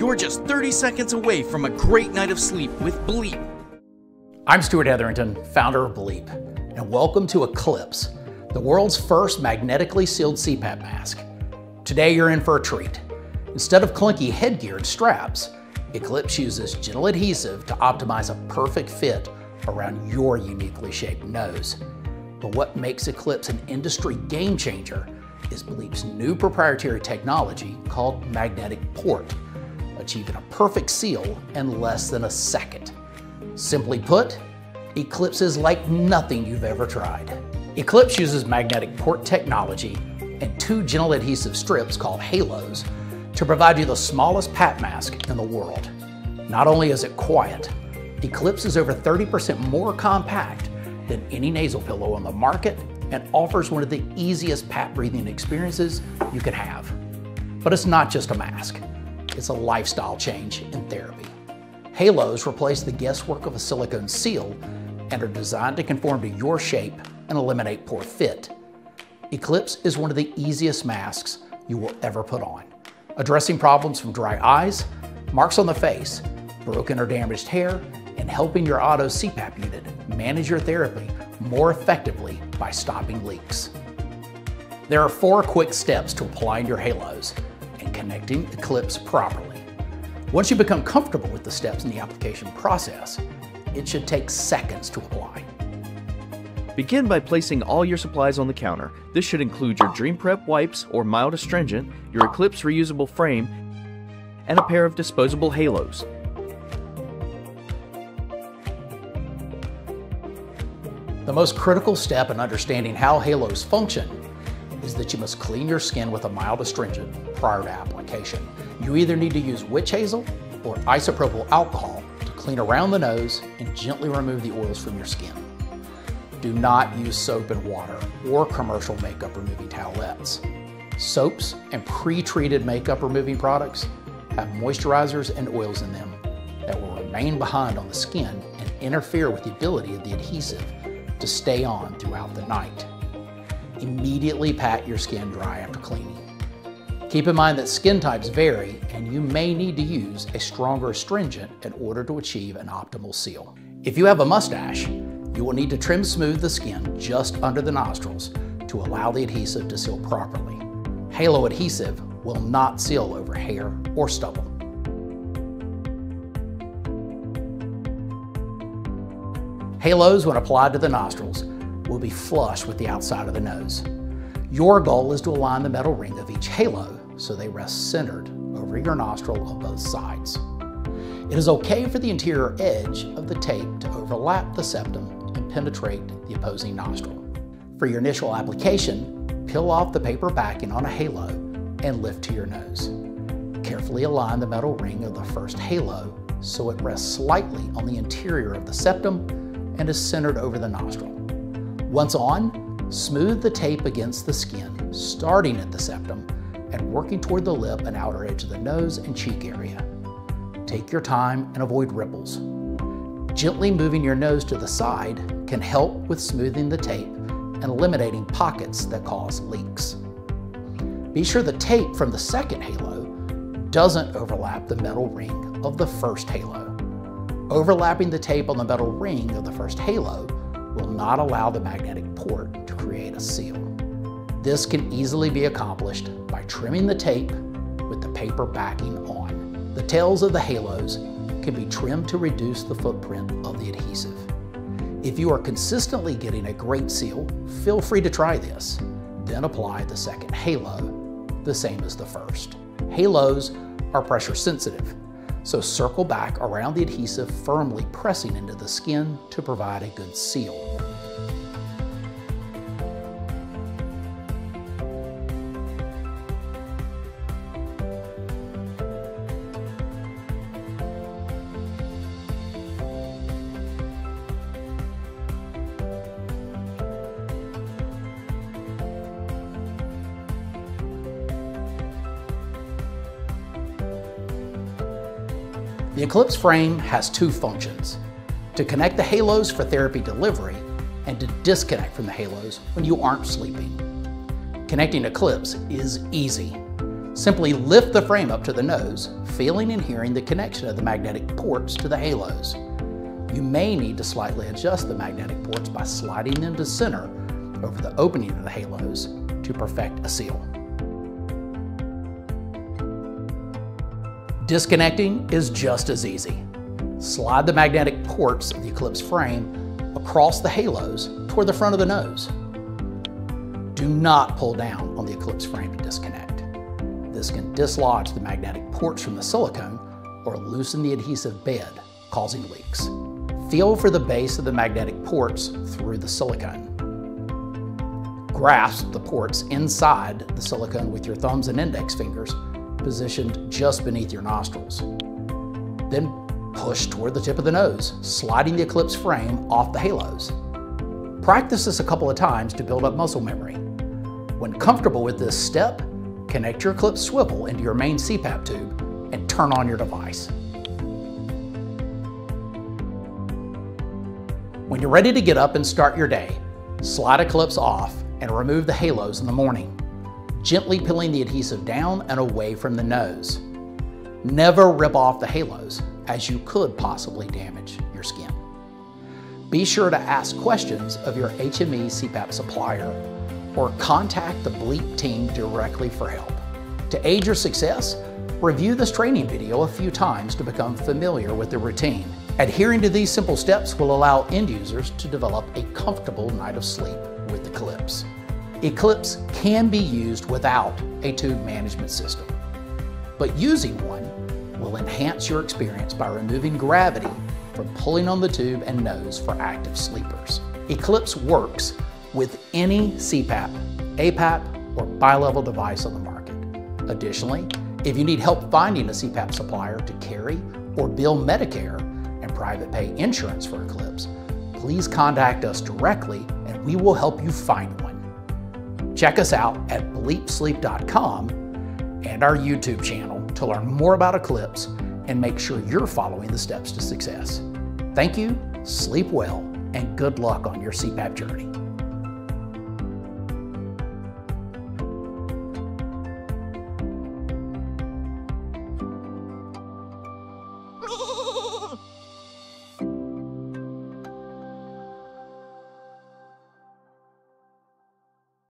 You're just 30 seconds away from a great night of sleep with Bleep. I'm Stuart Hetherington, founder of Bleep, and welcome to Eclipse, the world's first magnetically sealed CPAP mask. Today you're in for a treat. Instead of clunky headgear and straps, Eclipse uses gentle adhesive to optimize a perfect fit around your uniquely shaped nose. But what makes Eclipse an industry game changer is Bleep's new proprietary technology called magnetic port, achieving a perfect seal in less than a second. Simply put, Eclipse is like nothing you've ever tried. Eclipse uses magnetic port technology and two gentle adhesive strips called halos to provide you the smallest PAP mask in the world. Not only is it quiet, Eclipse is over 30% more compact than any nasal pillow on the market and offers one of the easiest PAP breathing experiences you can have. But it's not just a mask, it's a lifestyle change in therapy. Halos replace the guesswork of a silicone seal and are designed to conform to your shape and eliminate poor fit. Eclipse is one of the easiest masks you will ever put on, addressing problems from dry eyes, marks on the face, broken or damaged hair, and helping your auto CPAP unit manage your therapy more effectively by stopping leaks. There are four quick steps to applying your halos connecting Eclipse properly. Once you become comfortable with the steps in the application process, it should take seconds to apply. Begin by placing all your supplies on the counter. This should include your Dream Prep wipes or mild astringent, your Eclipse reusable frame, and a pair of disposable halos. The most critical step in understanding how halos function is that you must clean your skin with a mild astringent prior to application. You either need to use witch hazel or isopropyl alcohol to clean around the nose and gently remove the oils from your skin. Do not use soap and water or commercial makeup removing towelettes. Soaps and pre-treated makeup removing products have moisturizers and oils in them that will remain behind on the skin and interfere with the ability of the adhesive to stay on throughout the night. Immediately pat your skin dry after cleaning. Keep in mind that skin types vary and you may need to use a stronger astringent in order to achieve an optimal seal. If you have a mustache, you will need to trim smooth the skin just under the nostrils to allow the adhesive to seal properly. Halo adhesive will not seal over hair or stubble. Halos, when applied to the nostrils, will be flush with the outside of the nose. Your goal is to align the metal ring of each halo so they rest centered over your nostril on both sides. It is okay for the interior edge of the tape to overlap the septum and penetrate the opposing nostril. For your initial application, peel off the paper backing on a halo and lift to your nose. Carefully align the metal ring of the first halo so it rests slightly on the interior of the septum and is centered over the nostril. Once on, smooth the tape against the skin, starting at the septum and working toward the lip and outer edge of the nose and cheek area. Take your time and avoid ripples. Gently moving your nose to the side can help with smoothing the tape and eliminating pockets that cause leaks. Be sure the tape from the second halo doesn't overlap the metal ring of the first halo. Overlapping the tape on the metal ring of the first halo will not allow the magnetic port to create a seal. This can easily be accomplished by trimming the tape with the paper backing on. The tails of the halos can be trimmed to reduce the footprint of the adhesive. If you are consistently getting a great seal, feel free to try this. Then apply the second halo, the same as the first. Halos are pressure sensitive, so circle back around the adhesive firmly pressing into the skin to provide a good seal. The Eclipse frame has two functions, to connect the halos for therapy delivery and to disconnect from the halos when you aren't sleeping. Connecting Eclipse is easy. Simply lift the frame up to the nose, feeling and hearing the connection of the magnetic ports to the halos. You may need to slightly adjust the magnetic ports by sliding them to center over the opening of the halos to perfect a seal. Disconnecting is just as easy. Slide the magnetic ports of the Eclipse frame across the halos toward the front of the nose. Do not pull down on the Eclipse frame to disconnect. This can dislodge the magnetic ports from the silicone or loosen the adhesive bed, causing leaks. Feel for the base of the magnetic ports through the silicone. Grasp the ports inside the silicone with your thumbs and index fingers positioned just beneath your nostrils. Then push toward the tip of the nose, sliding the Eclipse frame off the halos. Practice this a couple of times to build up muscle memory. When comfortable with this step, connect your Eclipse swivel into your main CPAP tube and turn on your device. When you're ready to get up and start your day, slide Eclipse off and remove the halos in the morning, gently peeling the adhesive down and away from the nose. Never rip off the halos, as you could possibly damage your skin. Be sure to ask questions of your HME CPAP supplier or contact the Bleep team directly for help. To aid your success, review this training video a few times to become familiar with the routine. Adhering to these simple steps will allow end users to develop a comfortable night of sleep with Eclipse. Eclipse can be used without a tube management system, but using one will enhance your experience by removing gravity from pulling on the tube and nose for active sleepers. Eclipse works with any CPAP, APAP, or bilevel device on the market. Additionally, if you need help finding a CPAP supplier to carry or bill Medicare and private pay insurance for Eclipse, please contact us directly and we will help you find one. Check us out at bleepsleep.com and our YouTube channel to learn more about Eclipse and make sure you're following the steps to success. Thank you, sleep well, and good luck on your CPAP journey.